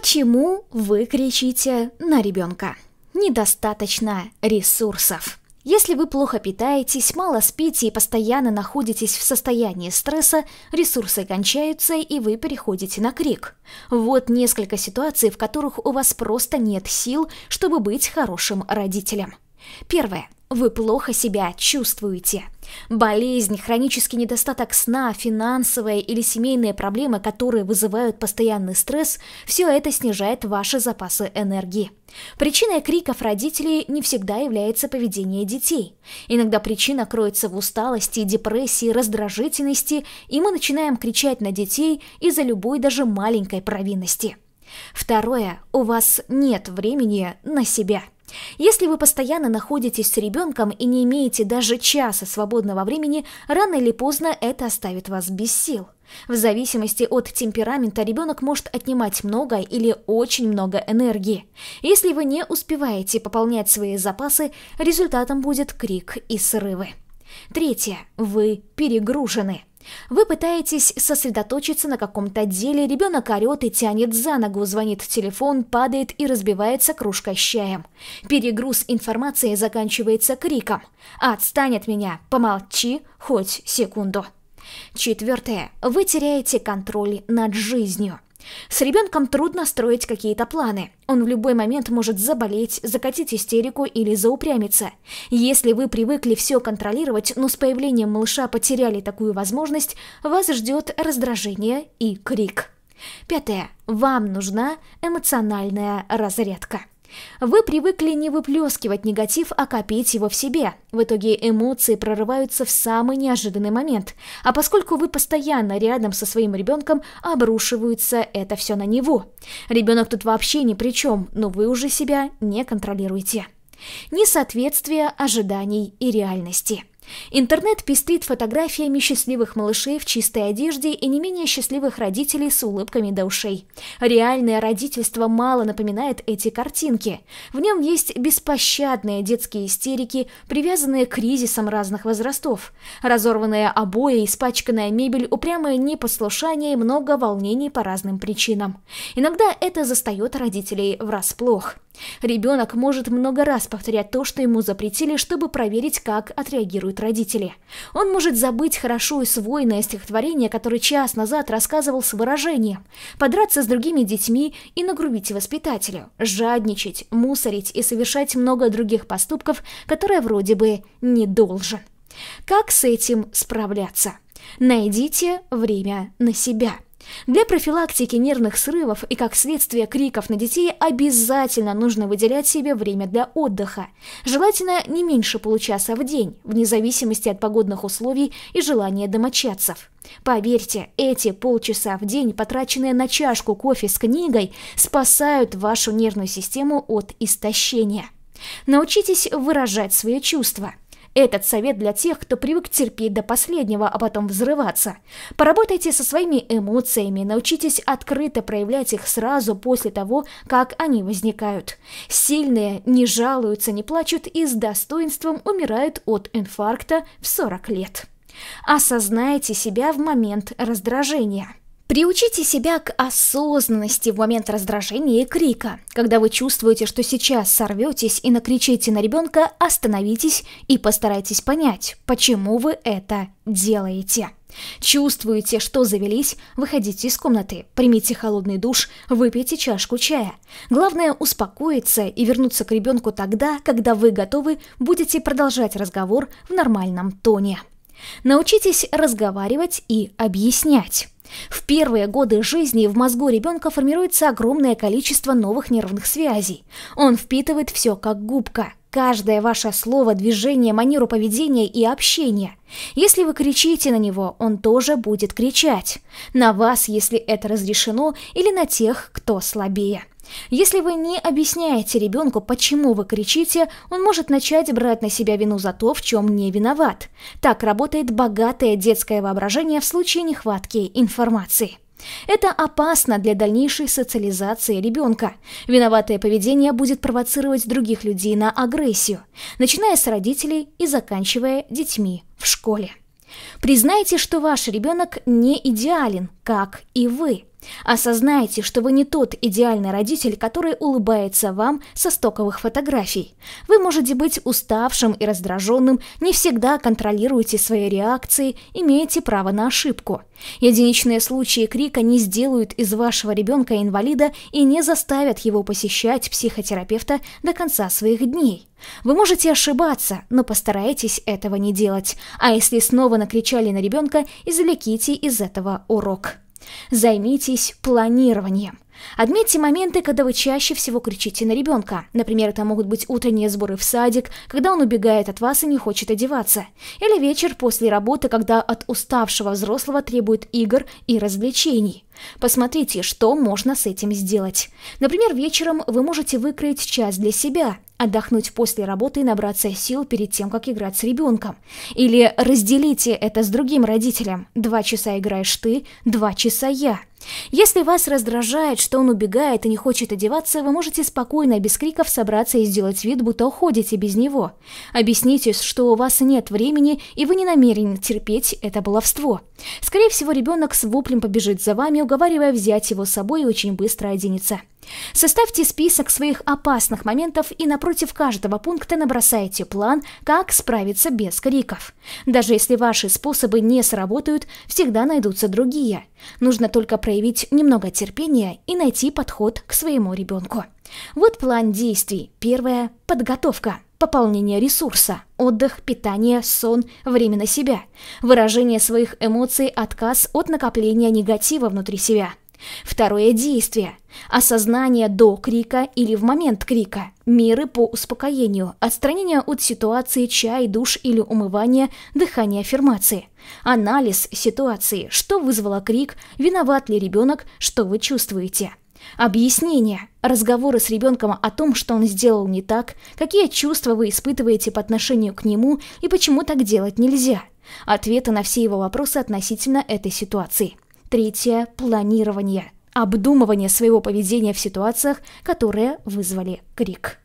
Почему вы кричите на ребенка? Недостаточно ресурсов. Если вы плохо питаетесь, мало спите и постоянно находитесь в состоянии стресса, ресурсы кончаются и вы переходите на крик. Вот несколько ситуаций, в которых у вас просто нет сил, чтобы быть хорошим родителем. Первое. Вы плохо себя чувствуете. Болезнь, хронический недостаток сна, финансовые или семейные проблемы, которые вызывают постоянный стресс, все это снижает ваши запасы энергии. Причиной криков родителей не всегда является поведение детей. Иногда причина кроется в усталости, депрессии, раздражительности, и мы начинаем кричать на детей из-за любой даже маленькой провинности. Второе. У вас нет времени на себя. Если вы постоянно находитесь с ребенком и не имеете даже часа свободного времени, рано или поздно это оставит вас без сил. В зависимости от темперамента ребенок может отнимать много или очень много энергии. Если вы не успеваете пополнять свои запасы, результатом будет крик и срывы. Третье. Вы перегружены. Вы пытаетесь сосредоточиться на каком-то деле, ребенок орет и тянет за ногу, звонит телефон, падает и разбивается кружкой с чаем. Перегруз информации заканчивается криком «Отстань от меня! Помолчи хоть секунду!» Четвертое. Вы теряете контроль над жизнью. С ребенком трудно строить какие-то планы. Он в любой момент может заболеть, закатить истерику или заупрямиться. Если вы привыкли все контролировать, но с появлением малыша потеряли такую возможность, вас ждет раздражение и крик. Пятое. Вам нужна эмоциональная разрядка. Вы привыкли не выплескивать негатив, а копить его в себе. В итоге эмоции прорываются в самый неожиданный момент. А поскольку вы постоянно рядом со своим ребенком, обрушивается это все на него. Ребенок тут вообще ни при чем, но вы уже себя не контролируете. Несоответствие ожиданий и реальности. Интернет пестрит фотографиями счастливых малышей в чистой одежде и не менее счастливых родителей с улыбками до ушей. Реальное родительство мало напоминает эти картинки. В нем есть беспощадные детские истерики, привязанные к кризисам разных возрастов. Разорванные обои, испачканная мебель, упрямое непослушание и много волнений по разным причинам. Иногда это застает родителей врасплох. Ребенок может много раз повторять то, что ему запретили, чтобы проверить, как отреагируют родители. Он может забыть хорошо усвоенное стихотворение, которое час назад рассказывал с выражением, подраться с другими детьми и нагрубить воспитателю, жадничать, мусорить и совершать много других поступков, которые вроде бы не должен. Как с этим справляться? Найдите время на себя – для профилактики нервных срывов и как следствие криков на детей обязательно нужно выделять себе время для отдыха. Желательно не меньше получаса в день, вне зависимости от погодных условий и желания домочадцев. Поверьте, эти полчаса в день, потраченные на чашку кофе с книгой, спасают вашу нервную систему от истощения. Научитесь выражать свои чувства – этот совет для тех, кто привык терпеть до последнего, а потом взрываться. Поработайте со своими эмоциями, научитесь открыто проявлять их сразу после того, как они возникают. Сильные не жалуются, не плачут и с достоинством умирают от инфаркта в 40 лет. Осознайте себя в момент раздражения. Приучите себя к осознанности в момент раздражения и крика. Когда вы чувствуете, что сейчас сорветесь и накричите на ребенка, остановитесь и постарайтесь понять, почему вы это делаете. Чувствуете, что завелись, выходите из комнаты, примите холодный душ, выпейте чашку чая. Главное успокоиться и вернуться к ребенку тогда, когда вы готовы будете продолжать разговор в нормальном тоне. Научитесь разговаривать и объяснять. В первые годы жизни в мозгу ребенка формируется огромное количество новых нервных связей. Он впитывает все как губка. Каждое ваше слово, движение, манеру поведения и общения. Если вы кричите на него, он тоже будет кричать. На вас, если это разрешено, или на тех, кто слабее. Если вы не объясняете ребенку, почему вы кричите, он может начать брать на себя вину за то, в чем не виноват. Так работает богатое детское воображение в случае нехватки информации. Это опасно для дальнейшей социализации ребенка. Виноватое поведение будет провоцировать других людей на агрессию, начиная с родителей и заканчивая детьми в школе. Признайте, что ваш ребенок не идеален, как и вы – Осознайте, что вы не тот идеальный родитель, который улыбается вам со стоковых фотографий. Вы можете быть уставшим и раздраженным, не всегда контролируете свои реакции, имеете право на ошибку. Единичные случаи крика не сделают из вашего ребенка инвалида и не заставят его посещать психотерапевта до конца своих дней. Вы можете ошибаться, но постарайтесь этого не делать. А если снова накричали на ребенка, извлеките из этого урок. Займитесь планированием. Отметьте моменты, когда вы чаще всего кричите на ребенка. Например, это могут быть утренние сборы в садик, когда он убегает от вас и не хочет одеваться. Или вечер после работы, когда от уставшего взрослого требует игр и развлечений. Посмотрите, что можно с этим сделать. Например, вечером вы можете выкроить час для себя, отдохнуть после работы и набраться сил перед тем, как играть с ребенком. Или разделите это с другим родителем. Два часа играешь ты, два часа я. Если вас раздражает, что он убегает и не хочет одеваться, вы можете спокойно, без криков, собраться и сделать вид, будто уходите без него. Объясните, что у вас нет времени, и вы не намерены терпеть это баловство. Скорее всего, ребенок с воплем побежит за вами, уговаривая взять его с собой и очень быстро оденется. Составьте список своих опасных моментов и напротив каждого пункта набросайте план, как справиться без криков. Даже если ваши способы не сработают, всегда найдутся другие. Нужно только проявить немного терпения и найти подход к своему ребенку. Вот план действий. Первое – подготовка. Пополнение ресурса, отдых, питание, сон, время на себя, выражение своих эмоций, отказ от накопления негатива внутри себя – Второе действие. Осознание до крика или в момент крика. Меры по успокоению. Отстранение от ситуации, чай, душ или умывание, дыхание аффирмации. Анализ ситуации. Что вызвало крик? Виноват ли ребенок? Что вы чувствуете? Объяснение. Разговоры с ребенком о том, что он сделал не так, какие чувства вы испытываете по отношению к нему и почему так делать нельзя. Ответы на все его вопросы относительно этой ситуации. Третье – планирование. Обдумывание своего поведения в ситуациях, которые вызвали крик.